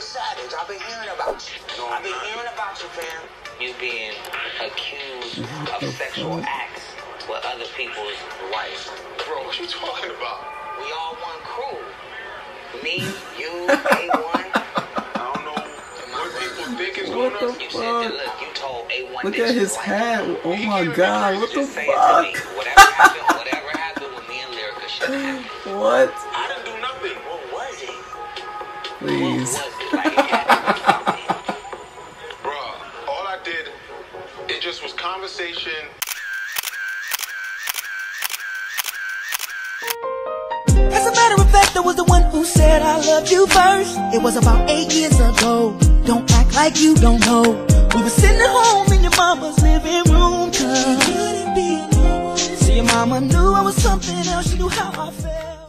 a savage. I've been hearing about you. I've been hearing about you, fam. You being accused of sexual acts with other people's wives. Bro, what you talking about? We all one crew. Me, you, A1. I don't know what people think is going What the on. You said that, fuck? look, you told A1 Look at his like hat. him. Oh my god, what the Just say it to me. fuck? Whatever happened, whatever happened with me and Lyrica shouldn't happen. What? I didn't do nothing. What was it? Please. Bruh, all I did, it just was conversation. As a matter of fact, I was the one who said I loved you first. It was about eight years ago. Don't act like you don't know. We were sitting at home in your mama's living room. Cause could it be alone? See, your mama knew I was something else. She knew how I felt.